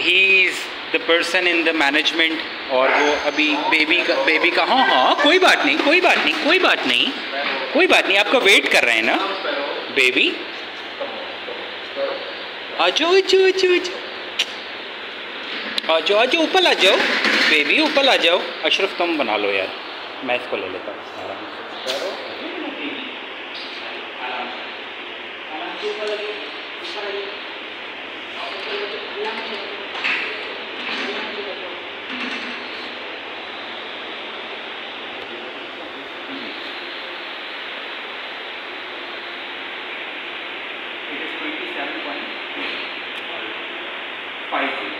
He is the person in the management और वो अभी बेबी का बेबी का हाँ हाँ कोई बात नहीं, कोई बात नहीं, कोई बात नहीं, कोई बात नहीं, आपका वेट कर रहे हैं ना बेबी आ जाओ आ जाओ आ जाओ आ जाओ। आ जाओ ऊपर आ जाओ। बेबी ऊपर आ जाओ। अशरफ, तुम बना लो यार, मैं इसको ले लेता हूँ Thank you. 7.50